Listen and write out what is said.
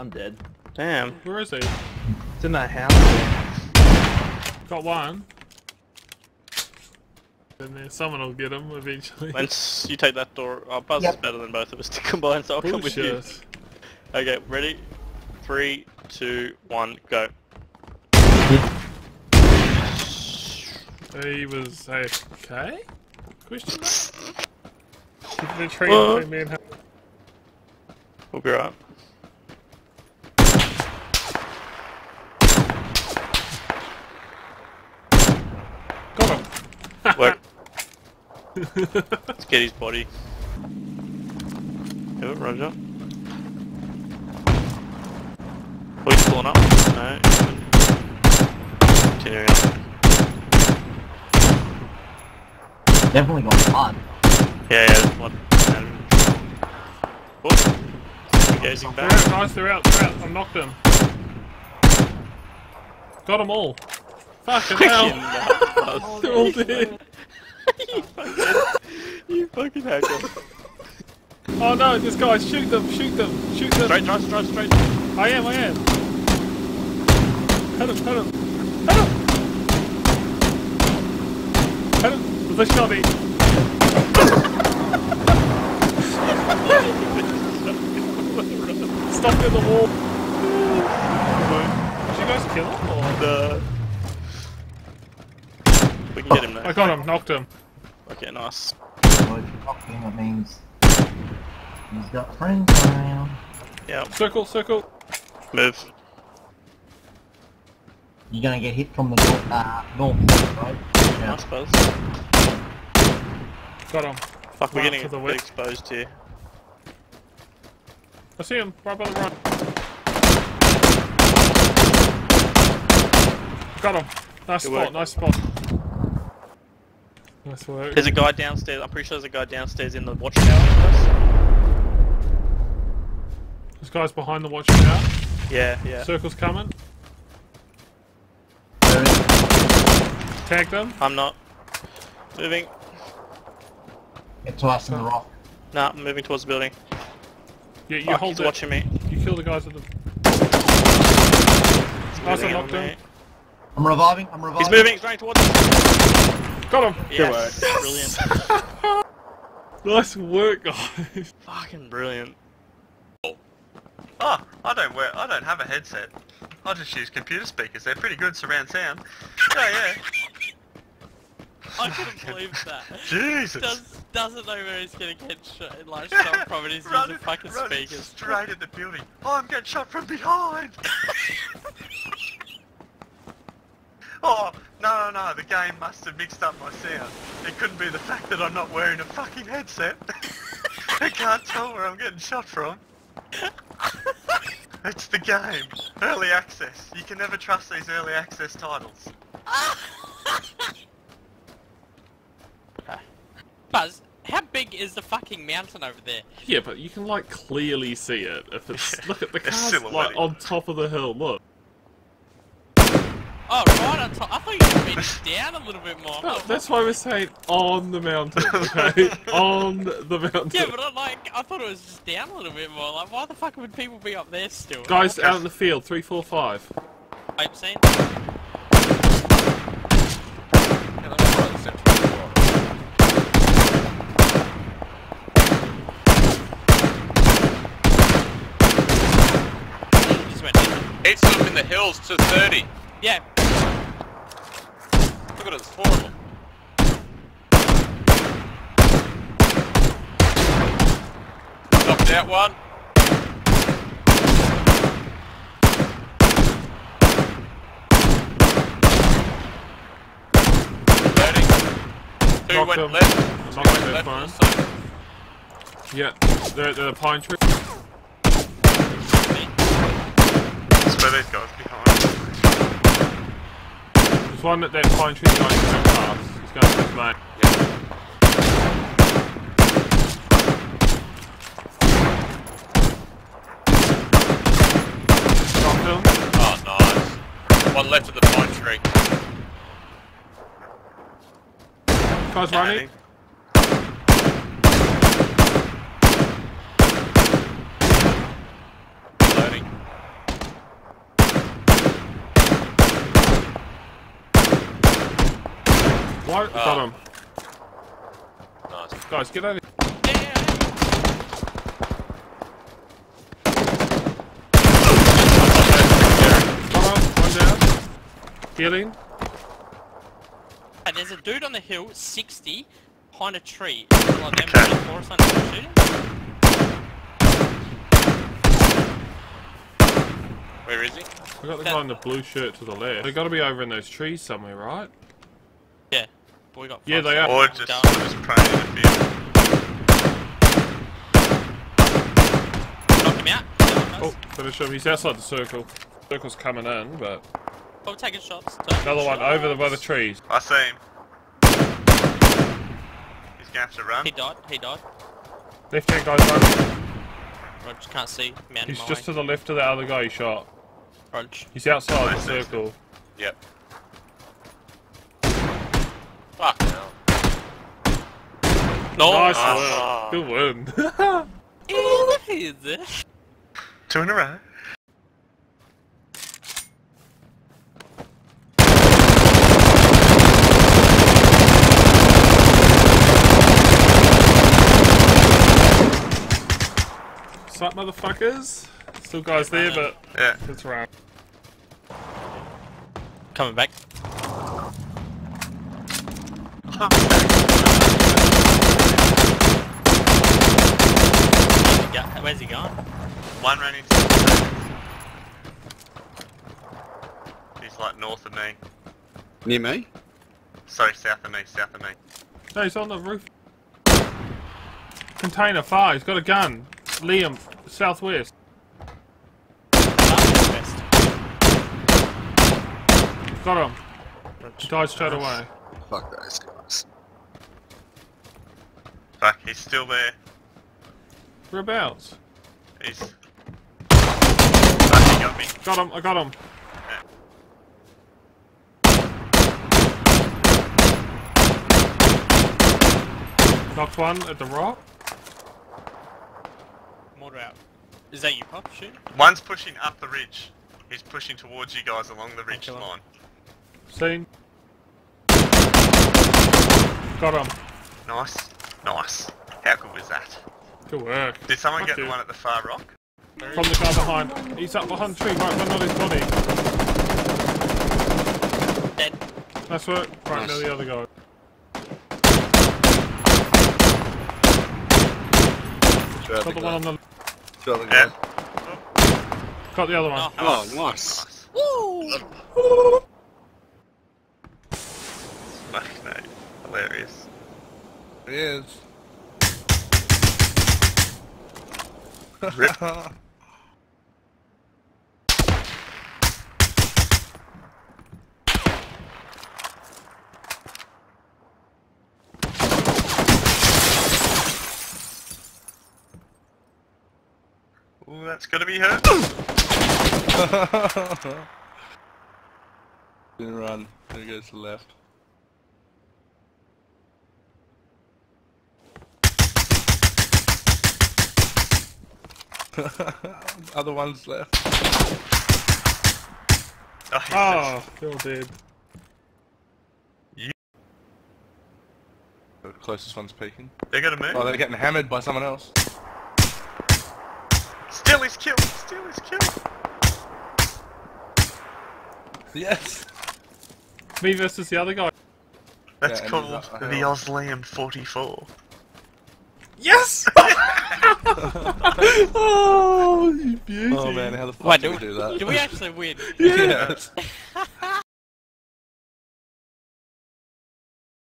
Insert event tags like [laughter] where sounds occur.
I'm dead. Damn. Where is he? It's in that house. Got one. And then someone will get him eventually. Once you take that door, oh, Buzz is better than both of us to combine, so I'll come with you. Okay, ready? Three, two, one, go. He was okay? Question mark? Keep the tree What? between me. We'll be right. Got him! Work. Let's get his body. Have it, Roger. Oh, he's pulling up. No. Continuing up. Definitely got blood. Yeah, yeah, there's one. Whoop. Engaging They're back. out, guys, they're out, they're out. I knocked them. Got them all. Fucking Fucking hell. nuts. [laughs] they're all dead. You [laughs] fucking, you fucking hacker. Oh no, this guy, shoot them, shoot them, shoot them. Straight, drive, drive, straight. I am, I am. Hit him, hit him. Hit him! Hit him with a shotty. Stop in the wall. Did you guys kill him? Or? The... We can get him now. I got him, knocked him. Okay, nice. So if you knock him, it means he's got friends around. Yeah, Circle, circle. move. You're gonna get hit from the north, uh, north, right? Yeah. Nice buzz. Got him. Fuck, we're getting the bit exposed here. I see him, right by the run. Got him. Nice Good spot, work. nice spot. Nice work. There's a guy downstairs. I'm pretty sure there's a guy downstairs in the watchtower. This guy's behind the watchtower. Yeah, yeah. Circle's coming. There is- Tag them. I'm not. Moving. Get to us in the rock. Nah, I'm moving towards the building. Yeah, you Fuck, hold he's it. watching me. You kill the guys with the. Nice, I knocked him. I'm reviving, I'm reviving. He's moving, he's running towards us. Got him. Yes, brilliant. [laughs] Nice work, guys. Fucking brilliant. Oh, I don't wear. I don't have a headset. I just use computer speakers. They're pretty good surround sound. Yeah, yeah. [laughs] I couldn't believe that. Jesus. Does, doesn't know where he's gonna get shot, like shot from and he's using fucking running speakers. straight at the building. Oh, I'm getting shot from behind. [laughs] oh no, no, no! The game must have mixed up my sound. It couldn't be the fact that I'm not wearing a fucking headset. [laughs] I can't tell where I'm getting shot from. [laughs] It's the game. Early access. You can never trust these early access titles. [laughs] Buzz, how big is the fucking mountain over there? Yeah, but you can like clearly see it if it's. Look at the It's car's like on top of the hill. Look. Oh, right on top. I thought you were beating [laughs] down a little bit more. No, that's why we're saying on the mountain. [laughs] Okay, on the [laughs] mountain. Yeah, but I like, I thought it was just down a little bit more. Like, why the fuck would people be up there still? Guys out in the field, three, four, five. I'm saying. Just went in. It's up in the hills to 30. Yeah, Look at it, there's four. Knocked out one. Thirty. Two Knocked went him. left. Two went left fine. Yeah, they're at the pine tree. That's where these guys behind. There's one at that pine tree going to go past. He's going to his mate. Oh, nice. One left of the pine tree. Guy's running. Loading. Why? Got him. Nice. Guys, get yeah, yeah. Got him. One down. Healing. Hey, there's a dude on the hill, 60, behind a tree. Like them for us shooting. Where is he? I got the guy in the blue shirt to the left. They got to be over in those trees somewhere, right? Yeah. Got Yeah, they are. seconds. Or just, Done. or just praying in the field. Knock him out. Oh, finish him. He's outside the circle. Circle's coming in, but Oh, taking shots. another one over the by the trees. I see him. He's gonna have to run. He died. He died. Left hand guy's running. I just can't see. Man, He's just way. to the left of the other guy he shot. Roach. He's outside the circle. Yep. Fuck hell. No. nice Ah. work. Good win. [laughs] Is it? Two in a row. Sup, motherfuckers? Still guys there, but Yeah. it's around. Coming back. Yeah, where's he gone? One ran into the He's like north of me. Near me? Sorry, south of me, south of me. No, he's on the roof. Container fire, He's got a gun. Liam, southwest. West. Got him. He died straight away. Fuck those guys. Fuck, he's still there. Whereabouts? He's... Fuck, he got me. Got him. I got him. Knocked one at the rock. Mortar out. Is that you, Pop? Shoot. One's pushing up the ridge. He's pushing towards you guys along the ridge Okay, well. line. Seen. Got him. Nice. Nice. How good was that? Good work. Did someone Fuck get you. the one at the far rock? From the guy behind. He's up behind the tree, right under his body. Dead. That's what. Right Nice. now the other guy. Got Got the one on the. Got the Yeah. guy. Got the other one. Oh, Oh, nice. Woo! Fuck, mate. Hilarious. It is. Rip. Ooh, that's gotta be hurt. [laughs] Didn't run. There goes the left. [laughs] Other ones left. Oh, he's Oh, you're dead. The closest one's peeking. They gotta move. Oh, they're getting hammered by someone else. Still his killed! Still his killed! Yes. Me versus the other guy. That's Yeah, called the the. Osliam 44. Yes! Oh, you beauty. Oh man, how the fuck Wait, did do, we do that? do we actually win? Yeah. [laughs] yes. [laughs]